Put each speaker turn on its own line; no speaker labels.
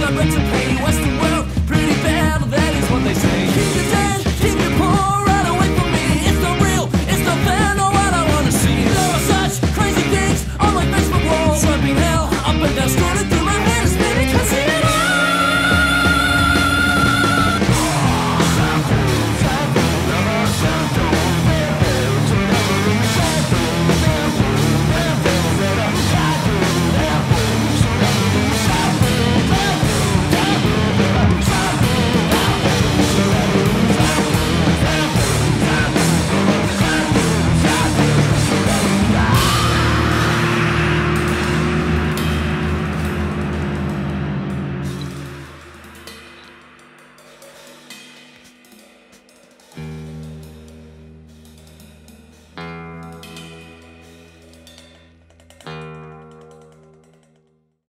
the pay.